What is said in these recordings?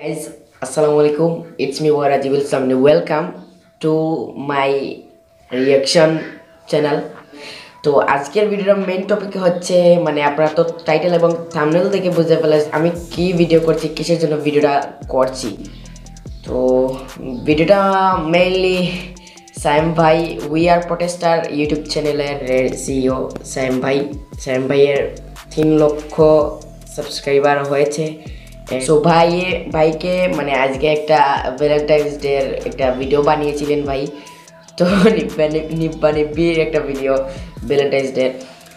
Guys, Assalamu alaikum. It's me Warajibul Samni. Welcome to my reaction channel. তো আজকের ভিডিওর main topic হচ্ছে মানে আপনারা তো টাইটেল এবং থামনেল দেখে বুঝতে পারলে আমি কি ভিডিও করছি কিসের জন্য ভিডিওটা করছি তো ভিডিওটা মেইনলি সাইম ভাই উই আর প্রটেস্টার ইউটিউব চ্যানেলের সিইও সাইম ভাই সাইম ভাইয়ের তিন লক্ষ সাবস্ক্রাইবার হয়েছে সো ভাই ভাইকে মানে আজকে একটা ভ্যালেন্টাইন্স ডের একটা ভিডিও বানিয়েছিলেন ভাই। তো, নিব্বা নিব্বির একটা ভিডিও ভ্যালেন্টাইন্স ডে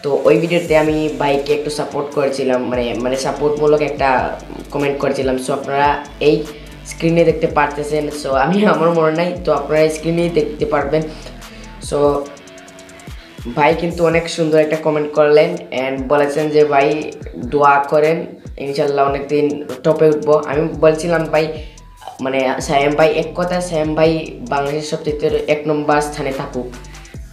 তো, ওই ভিডিওতে আমি ভাইকে একটু সাপোর্ট করেছিলাম মানে মানে সাপোর্টমূলক একটা কমেন্ট করেছিলাম। সো আপনারা এই স্ক্রিনে দেখতে পারতেছেন। সো আমি, আমার মনে নাই, তো আপনারা স্ক্রিনেই দেখতে পারবেন। সো ভাই কিন্তু অনেক সুন্দর একটা কমেন্ট করলেন অ্যান্ড বলেছেন যে ভাই, দোয়া করেন। ইনশাল্লাহ অনেকদিন টপে উঠবো। আমি বলছিলাম ভাই মানে সায়েম ভাই এক কথা সায়েম ভাই বাংলাদেশের সবচেয়ে এক নম্বর স্থানে থাকুক।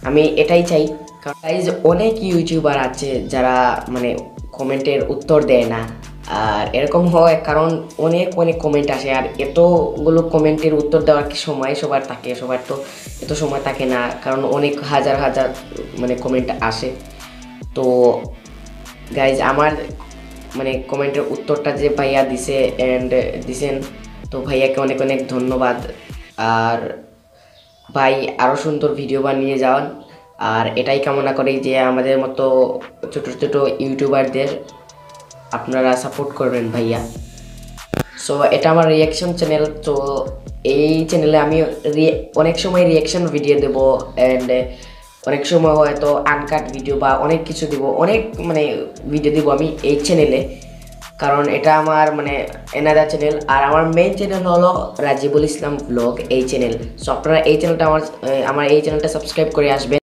আমি এটাই চাই। কারণ গাইজ অনেক ইউটিউবার আছে যারা মানে কমেন্টের উত্তর দেয় না। আর এরকম হয় কারণ অনেক অনেক কমেন্ট আসে। আর এতগুলো কমেন্টের উত্তর দেওয়ার কি সময় সবার থাকে? সবার তো এত সময় থাকে না। কারণ অনেক হাজার হাজার মানে কমেন্ট আসে। তো গাইজ আমার মানে কমেন্টের উত্তরটা যে ভাইয়া দিছে অ্যান্ড দিছেন, তো ভাইয়াকে অনেক অনেক ধন্যবাদ। আর ভাই আরও সুন্দর ভিডিও বানিয়ে যাওয়ান আর এটাই কামনা করি যে আমাদের মতো ছোটো ছোটো ইউটিউবারদের আপনারা সাপোর্ট করবেন ভাইয়া। সো এটা আমার রিয়াকশন চ্যানেল তো এই চ্যানেলে আমি অনেক সময় রিয়াকশন ভিডিও দেবো অ্যান্ড অনেক সময় হয়তো আনকাট ভিডিও বা অনেক কিছু দিব, অনেক মানে ভিডিও দিব আমি এই চ্যানেলে কারণ এটা আমার মানে এনাদা চ্যানেল আর আমার মেন চ্যানেল হলো রাজিবুল ইসলাম ব্লগ এই চ্যানেল সো আপনারা এই চ্যানেলটা আমার আমার এই চ্যানেলটা সাবস্ক্রাইব করে আসবেন।